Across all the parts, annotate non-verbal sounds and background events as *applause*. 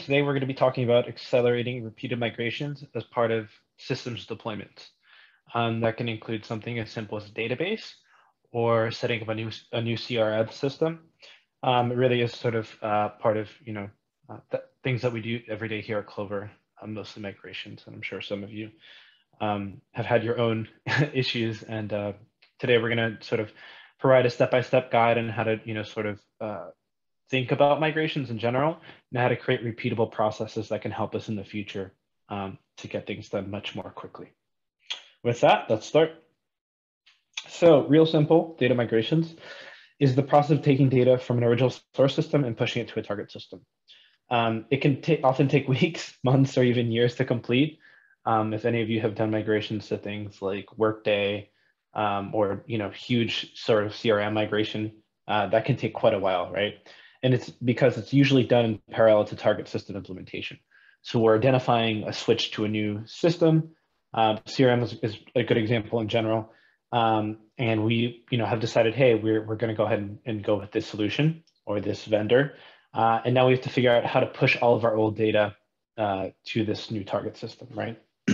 Today, we're going to be talking about accelerating repeated migrations as part of systems deployments. Um, that can include something as simple as a database or setting up a new, a new CRM system. Um, it really is sort of uh, part of, you know, uh, th things that we do every day here at Clover, uh, mostly migrations. And I'm sure some of you um, have had your own *laughs* issues. And uh, today we're going to sort of provide a step-by-step -step guide on how to, you know, sort of uh, think about migrations in general and how to create repeatable processes that can help us in the future um, to get things done much more quickly. With that, let's start. So real simple data migrations is the process of taking data from an original source system and pushing it to a target system. Um, it can often take *laughs* weeks, months, or even years to complete. Um, if any of you have done migrations to things like Workday um, or you know huge sort of CRM migration, uh, that can take quite a while, right? And it's because it's usually done in parallel to target system implementation. So we're identifying a switch to a new system. Uh, CRM is, is, a good example in general. Um, and we you know, have decided, hey, we're, we're going to go ahead and, and, go with this solution or this vendor. Uh, and now we have to figure out how to push all of our old data uh, to this new target system, right? *clears throat*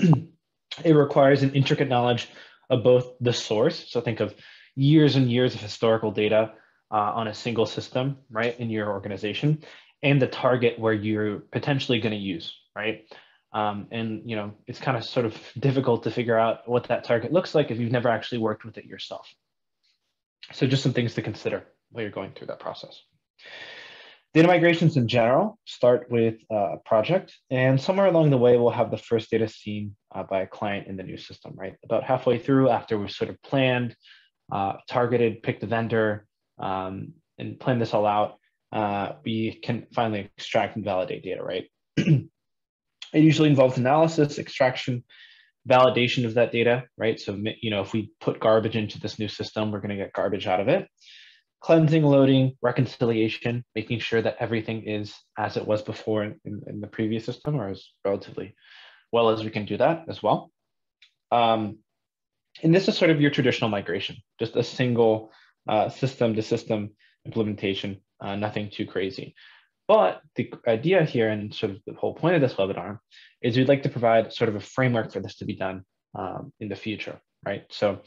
it requires an intricate knowledge of both the source. So think of years and years of historical data uh, on a single system, right, in your organization, and the target where you're potentially going to use, right? Um, and you know, it's kind of sort of *laughs* difficult to figure out what that target looks like if you've never actually worked with it yourself. So just some things to consider while you're going through that process. Data migrations in general start with a project, and somewhere along the way, we'll have the first data seen uh, by a client in the new system, right? About halfway through, after we've sort of planned, uh, targeted, picked the vendor, um, and plan this all out, uh, we can finally extract and validate data, right? *clears throat* it usually involves analysis, extraction, validation of that data, right? So, you know, if we put garbage into this new system, we're going to get garbage out of it. Cleansing, loading, reconciliation, making sure that everything is as it was before in, in, in the previous system or as relatively well as we can do that as well. Um, and this is sort of your traditional migration, just a single system to system implementation, uh, nothing too crazy. But the idea here and sort of the whole point of this webinar is we'd like to provide sort of a framework for this to be done um, in the future, right? So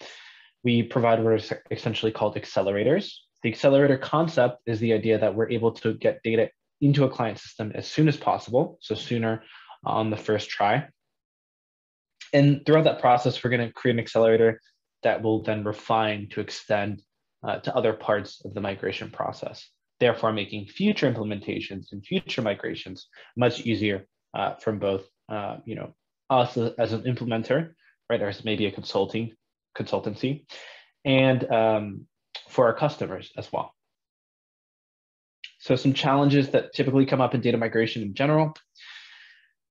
we provide what are essentially called accelerators. The accelerator concept is the idea that we're able to get data into a client system as soon as possible, so sooner on the first try. And throughout that process, we're going to create an accelerator that will then refine to extend uh, to other parts of the migration process, therefore making future implementations and future migrations much easier uh, from both, uh, you know, us as an implementer, right, or as maybe a consulting consultancy, and um, for our customers as well. So some challenges that typically come up in data migration in general.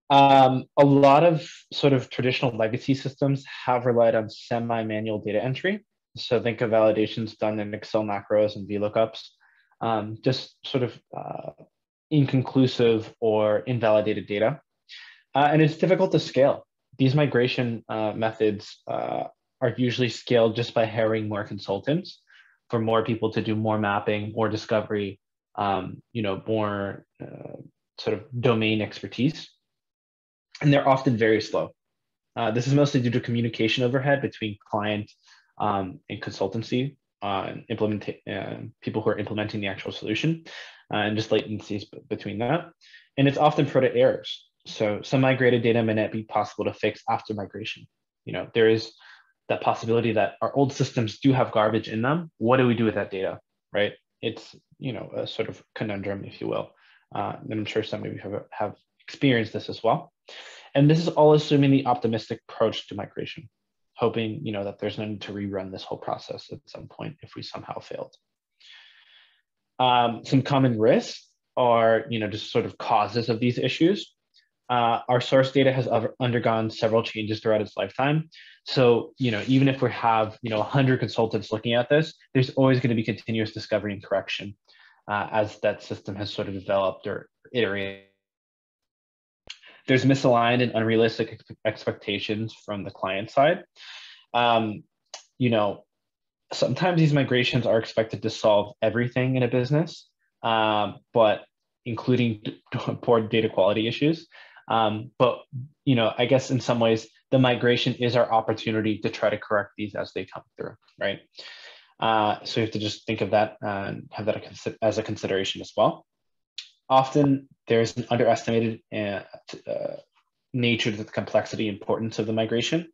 Um, a lot of sort of traditional legacy systems have relied on semi-manual data entry, so think of validations done in Excel macros and VLOOKUPs, um, just sort of uh, inconclusive or invalidated data. Uh, and it's difficult to scale. These migration uh, methods uh, are usually scaled just by hiring more consultants for more people to do more mapping, more discovery, um, you know, more uh, sort of domain expertise. And they're often very slow. Uh, this is mostly due to communication overhead between client um, in consultancy, uh, implement uh, people who are implementing the actual solution, uh, and just latencies between that. And it's often to errors. So some migrated data may not be possible to fix after migration. You know, there is that possibility that our old systems do have garbage in them. What do we do with that data, right? It's, you know, a sort of conundrum, if you will. Uh, and I'm sure some of you have, have experienced this as well. And this is all assuming the optimistic approach to migration hoping you know that there's no need to rerun this whole process at some point if we somehow failed. Um, some common risks are you know just sort of causes of these issues. Uh, our source data has undergone several changes throughout its lifetime. So, you know, even if we have, you know, 100 consultants looking at this, there's always going to be continuous discovery and correction uh, as that system has sort of developed or iterated there's misaligned and unrealistic expectations from the client side. Um, you know, sometimes these migrations are expected to solve everything in a business, um, but including poor data quality issues. Um, but you know, I guess in some ways, the migration is our opportunity to try to correct these as they come through, right? Uh, so you have to just think of that and have that as a consideration as well. Often there's an underestimated uh, uh, nature to the complexity importance of the migration.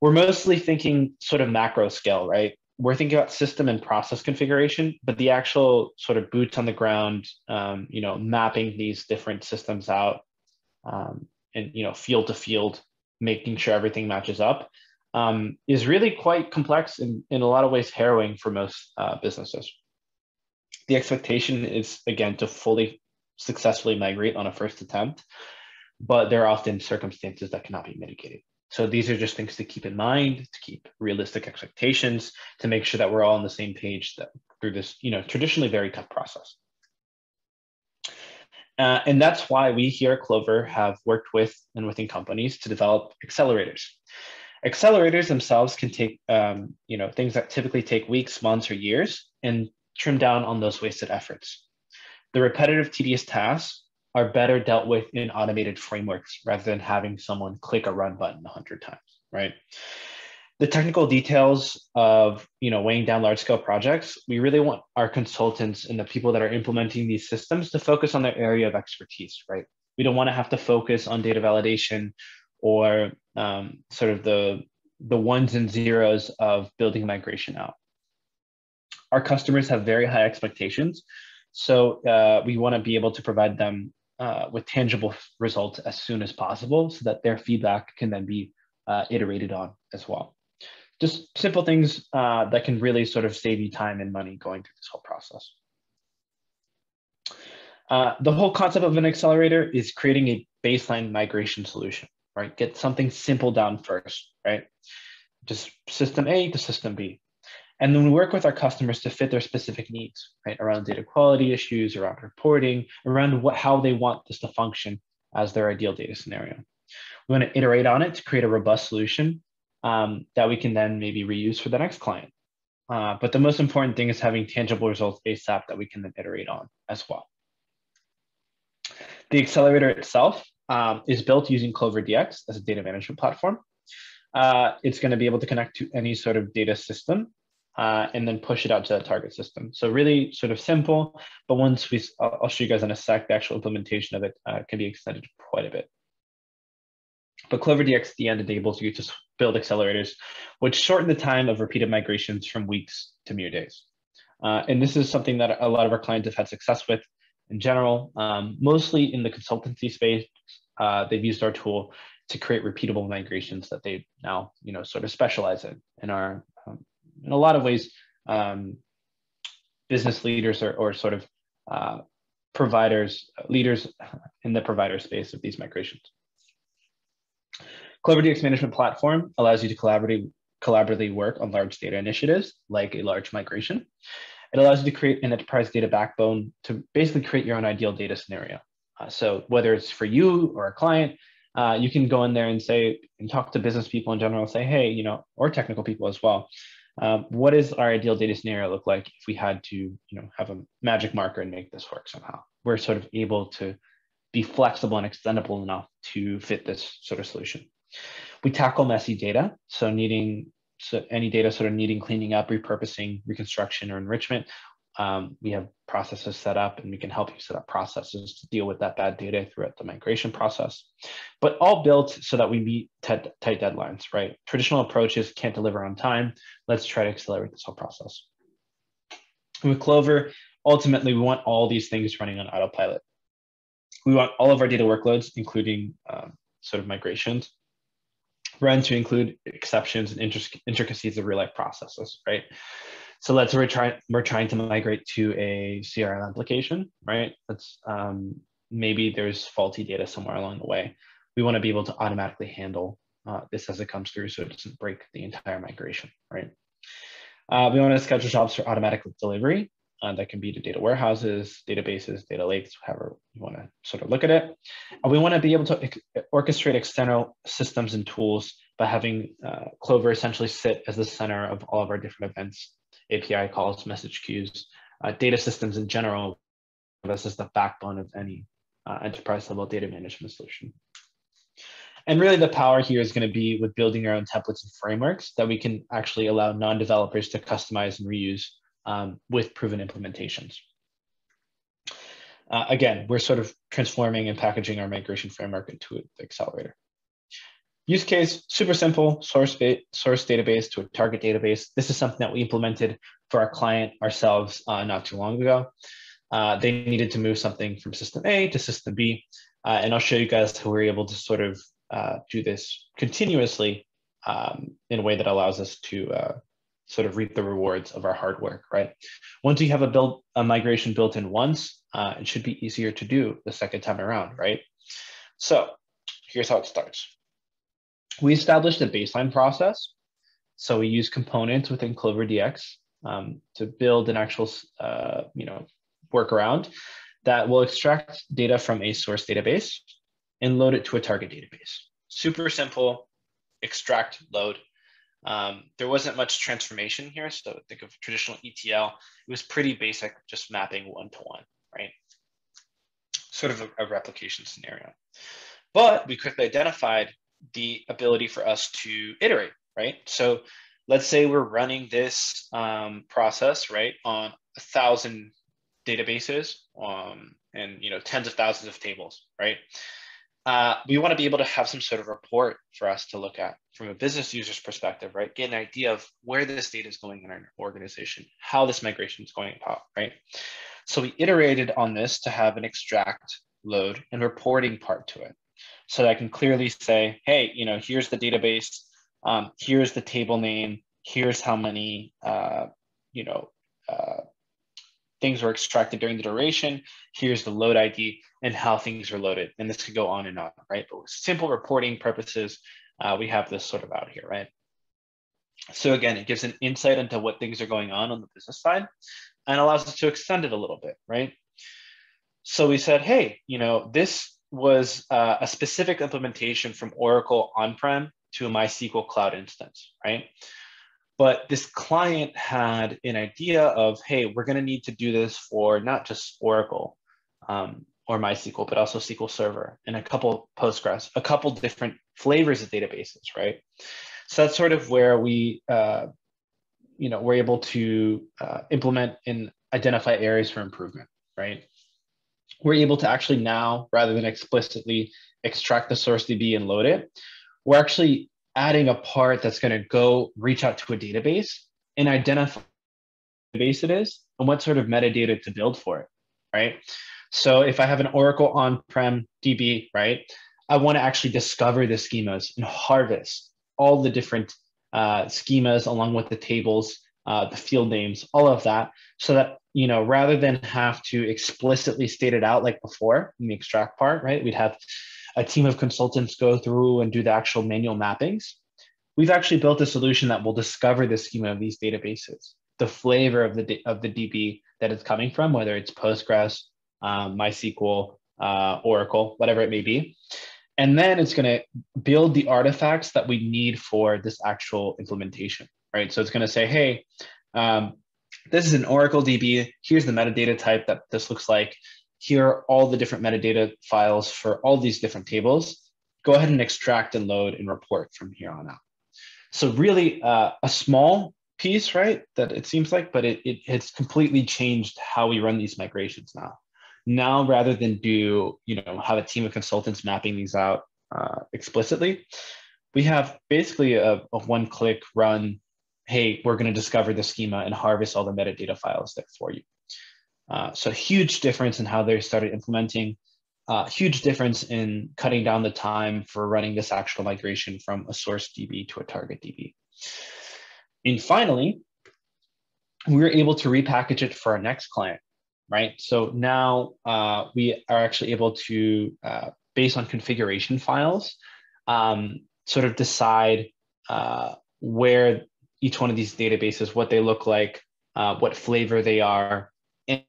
We're mostly thinking sort of macro scale, right? We're thinking about system and process configuration, but the actual sort of boots on the ground, um, you know, mapping these different systems out um, and, you know, field to field, making sure everything matches up um, is really quite complex and in a lot of ways harrowing for most uh, businesses. The expectation is, again, to fully successfully migrate on a first attempt, but there are often circumstances that cannot be mitigated. So these are just things to keep in mind, to keep realistic expectations, to make sure that we're all on the same page that through this, you know, traditionally very tough process. Uh, and that's why we here at Clover have worked with and within companies to develop accelerators. Accelerators themselves can take, um, you know, things that typically take weeks, months, or years, and trim down on those wasted efforts. The repetitive, tedious tasks are better dealt with in automated frameworks rather than having someone click a run button 100 times, right? The technical details of you know weighing down large scale projects, we really want our consultants and the people that are implementing these systems to focus on their area of expertise, right? We don't want to have to focus on data validation or um, sort of the the ones and zeros of building migration out. Our customers have very high expectations, so uh, we want to be able to provide them uh, with tangible results as soon as possible so that their feedback can then be uh, iterated on as well. Just simple things uh, that can really sort of save you time and money going through this whole process. Uh, the whole concept of an accelerator is creating a baseline migration solution, right? Get something simple down first, right? Just system A to system B. And then we work with our customers to fit their specific needs, right? Around data quality issues, around reporting, around what how they want this to function as their ideal data scenario. We want to iterate on it to create a robust solution um, that we can then maybe reuse for the next client. Uh, but the most important thing is having tangible results ASAP that we can then iterate on as well. The accelerator itself um, is built using Clover DX as a data management platform. Uh, it's going to be able to connect to any sort of data system uh, and then push it out to that target system. So really sort of simple, but once we, I'll show you guys in a sec, the actual implementation of it uh, can be extended quite a bit. But Clover DX at the end enables you to build accelerators, which shorten the time of repeated migrations from weeks to mere days. Uh, and this is something that a lot of our clients have had success with in general, um, mostly in the consultancy space. Uh, they've used our tool to create repeatable migrations that they now, you know, sort of specialize in and are, in a lot of ways, um, business leaders or, or sort of uh, providers, leaders in the provider space of these migrations. Clover DX Management Platform allows you to collaboratively, collaboratively work on large data initiatives like a large migration. It allows you to create an enterprise data backbone to basically create your own ideal data scenario. Uh, so whether it's for you or a client, uh, you can go in there and say and talk to business people in general say, hey, you know, or technical people as well. Um, what does our ideal data scenario look like if we had to, you know, have a magic marker and make this work somehow? We're sort of able to be flexible and extendable enough to fit this sort of solution. We tackle messy data, so needing so any data sort of needing cleaning up, repurposing, reconstruction, or enrichment. Um, we have processes set up and we can help you set up processes to deal with that bad data throughout the migration process, but all built so that we meet tight deadlines, right? Traditional approaches can't deliver on time. Let's try to accelerate this whole process. With Clover, ultimately, we want all these things running on autopilot. We want all of our data workloads, including um, sort of migrations, run to include exceptions and intricacies of real life processes, right? So let's we're trying we're trying to migrate to a CRM application, right? Let's um, maybe there's faulty data somewhere along the way. We want to be able to automatically handle uh, this as it comes through, so it doesn't break the entire migration, right? Uh, we want to schedule jobs for automatic delivery. Uh, that can be to data warehouses, databases, data lakes, however you want to sort of look at it. And we want to be able to orchestrate external systems and tools by having uh, Clover essentially sit as the center of all of our different events, API calls, message queues, uh, data systems in general, This is the backbone of any uh, enterprise level data management solution. And really the power here is going to be with building our own templates and frameworks that we can actually allow non-developers to customize and reuse um, with proven implementations. Uh, again, we're sort of transforming and packaging our migration framework into the accelerator. Use case, super simple, source, source database to a target database. This is something that we implemented for our client ourselves uh, not too long ago. Uh, they needed to move something from system A to system B. Uh, and I'll show you guys how we're able to sort of uh, do this continuously um, in a way that allows us to uh, sort of reap the rewards of our hard work, right? Once you have a build a migration built in once, uh, it should be easier to do the second time around, right? So here's how it starts. We established a baseline process. So we use components within Clover DX um, to build an actual, uh, you know, workaround that will extract data from a source database and load it to a target database. Super simple, extract, load. Um, there wasn't much transformation here. So think of traditional ETL. It was pretty basic, just mapping one to one, right? Sort of a, a replication scenario. But we quickly identified the ability for us to iterate, right? So let's say we're running this um, process, right, on a thousand databases um, and you know tens of thousands of tables, right? Uh, we want to be able to have some sort of report for us to look at from a business user's perspective, right? Get an idea of where this data is going in our organization, how this migration is going about, right? So we iterated on this to have an extract, load, and reporting part to it. So that I can clearly say, hey, you know, here's the database, um, here's the table name, here's how many, uh, you know, uh, things were extracted during the duration, here's the load ID and how things are loaded. And this could go on and on, right? But with simple reporting purposes, uh, we have this sort of out here, right? So again, it gives an insight into what things are going on on the business side and allows us to extend it a little bit, right? So we said, hey, you know, this was uh, a specific implementation from Oracle on-prem to a MySQL cloud instance, right? But this client had an idea of, hey, we're going to need to do this for not just Oracle um, or MySQL, but also SQL Server and a couple Postgres, a couple different flavors of databases, right? So that's sort of where we, uh, you know, we're able to uh, implement and identify areas for improvement, right? We're able to actually now, rather than explicitly extract the source DB and load it, we're actually adding a part that's going to go reach out to a database and identify the base it is and what sort of metadata to build for it, right? So if I have an Oracle on-prem DB, right, I want to actually discover the schemas and harvest all the different uh, schemas along with the tables, uh, the field names, all of that, so that you know rather than have to explicitly state it out like before in the extract part, right, we'd have a team of consultants go through and do the actual manual mappings. We've actually built a solution that will discover the schema of these databases, the flavor of the, of the DB that it's coming from, whether it's Postgres, um, MySQL, uh, Oracle, whatever it may be. And then it's going to build the artifacts that we need for this actual implementation, right? So it's going to say, hey, um, this is an Oracle DB. Here's the metadata type that this looks like here are all the different metadata files for all these different tables. Go ahead and extract and load and report from here on out. So really uh, a small piece, right, that it seems like, but it, it has completely changed how we run these migrations now. Now, rather than do, you know, have a team of consultants mapping these out uh, explicitly, we have basically a, a one-click run, hey, we're gonna discover the schema and harvest all the metadata files there for you. Uh, so huge difference in how they started implementing, uh, huge difference in cutting down the time for running this actual migration from a source DB to a target DB. And finally, we were able to repackage it for our next client, right? So now uh, we are actually able to, uh, based on configuration files, um, sort of decide uh, where each one of these databases, what they look like, uh, what flavor they are, and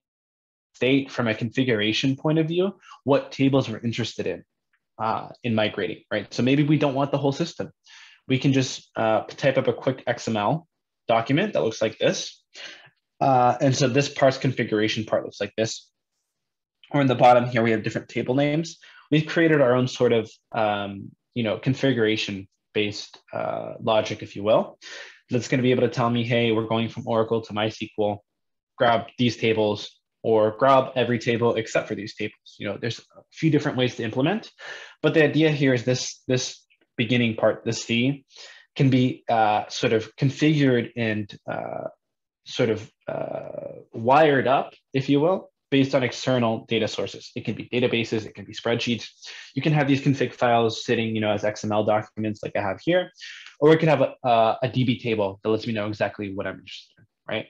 state from a configuration point of view, what tables we're interested in uh, in migrating, right? So maybe we don't want the whole system. We can just uh, type up a quick XML document that looks like this. Uh, and so this parse configuration part looks like this. or in the bottom here, we have different table names. We've created our own sort of, um, you know, configuration based uh, logic, if you will, that's going to be able to tell me, hey, we're going from Oracle to MySQL, grab these tables or grab every table except for these tables. You know, there's a few different ways to implement, but the idea here is this, this beginning part, this C, can be uh, sort of configured and uh, sort of uh, wired up, if you will, based on external data sources. It can be databases, it can be spreadsheets. You can have these config files sitting, you know, as XML documents like I have here, or it could have a, a, a DB table that lets me know exactly what I'm interested in, right?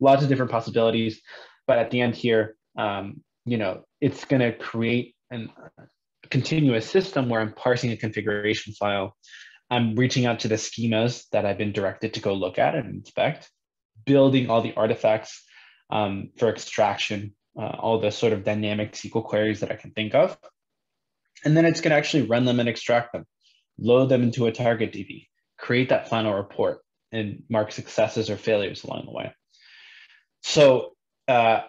Lots of different possibilities, but at the end here, um, you know, it's going to create an, a continuous system where I'm parsing a configuration file. I'm reaching out to the schemas that I've been directed to go look at and inspect, building all the artifacts um, for extraction uh, all the sort of dynamic SQL queries that I can think of. And then it's going to actually run them and extract them, load them into a target DB, create that final report, and mark successes or failures along the way. So uh,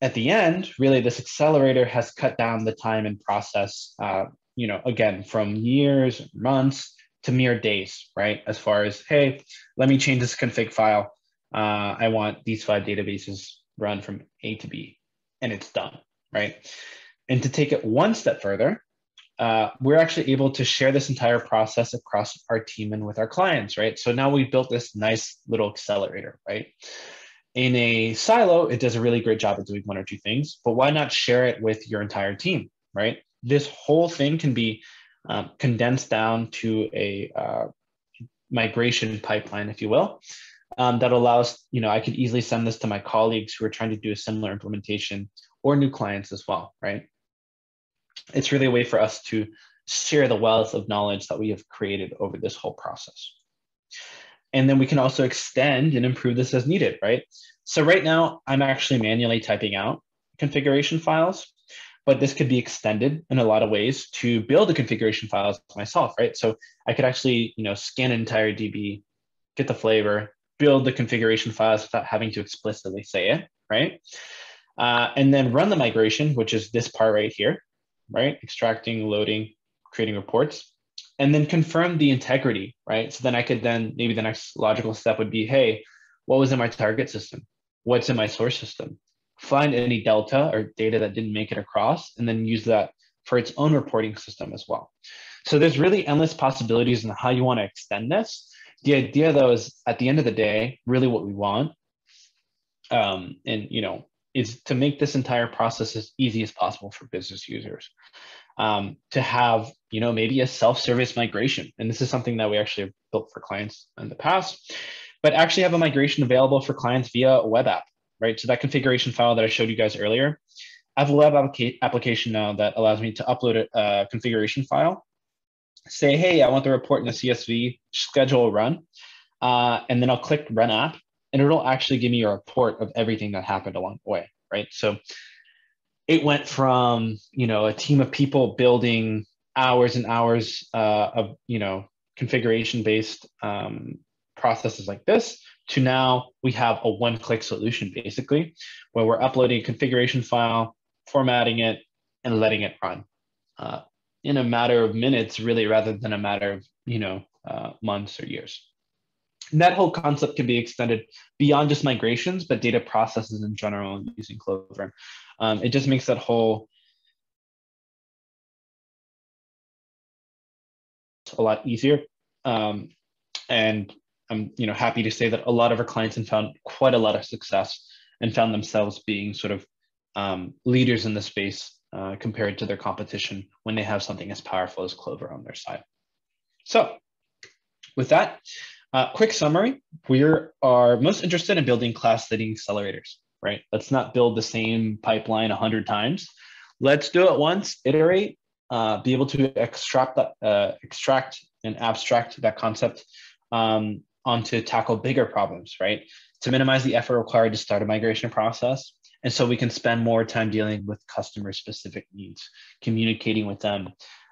at the end, really, this accelerator has cut down the time and process, uh, you know, again, from years, months to mere days, right? As far as, hey, let me change this config file. Uh, I want these five databases run from A to B and it's done, right? And to take it one step further, uh, we're actually able to share this entire process across our team and with our clients, right? So now we've built this nice little accelerator, right? In a silo, it does a really great job of doing one or two things, but why not share it with your entire team, right? This whole thing can be um, condensed down to a uh, migration pipeline, if you will, um, that allows, you know, I could easily send this to my colleagues who are trying to do a similar implementation or new clients as well, right? It's really a way for us to share the wealth of knowledge that we have created over this whole process. And then we can also extend and improve this as needed, right? So right now, I'm actually manually typing out configuration files, but this could be extended in a lot of ways to build the configuration files myself, right? So I could actually, you know, scan an entire DB, get the flavor, build the configuration files without having to explicitly say it, right? Uh, and then run the migration, which is this part right here, right? Extracting, loading, creating reports, and then confirm the integrity, right? So then I could then, maybe the next logical step would be, hey, what was in my target system? What's in my source system? Find any delta or data that didn't make it across, and then use that for its own reporting system as well. So there's really endless possibilities in how you want to extend this the idea though is at the end of the day really what we want um, and you know is to make this entire process as easy as possible for business users. Um, to have you know maybe a self-service migration and this is something that we actually have built for clients in the past but actually have a migration available for clients via a web app right? So that configuration file that i showed you guys earlier i have a web application now that allows me to upload a configuration file say, hey, I want the report in the CSV, schedule a run, uh, and then I'll click run app, and it'll actually give me a report of everything that happened along the way, right? So it went from, you know, a team of people building hours and hours uh, of, you know, configuration-based um, processes like this to now we have a one-click solution basically, where we're uploading a configuration file, formatting it, and letting it run. Uh, in a matter of minutes, really, rather than a matter of you know uh, months or years. And that whole concept can be extended beyond just migrations, but data processes in general using Clover. Um, it just makes that whole a lot easier. Um, and I'm you know happy to say that a lot of our clients have found quite a lot of success and found themselves being sort of um, leaders in the space uh, compared to their competition when they have something as powerful as Clover on their side. So with that, uh, quick summary, we are most interested in building class-leading accelerators, right? Let's not build the same pipeline 100 times. Let's do it once, iterate, uh, be able to extract that, uh, extract and abstract that concept um, onto tackle bigger problems, right? To minimize the effort required to start a migration process, and so we can spend more time dealing with customer specific needs, communicating with them,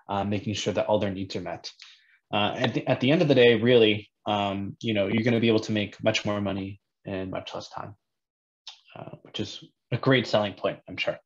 uh, making sure that all their needs are met. Uh, at, the, at the end of the day, really, um, you know, you're going to be able to make much more money in much less time, uh, which is a great selling point, I'm sure.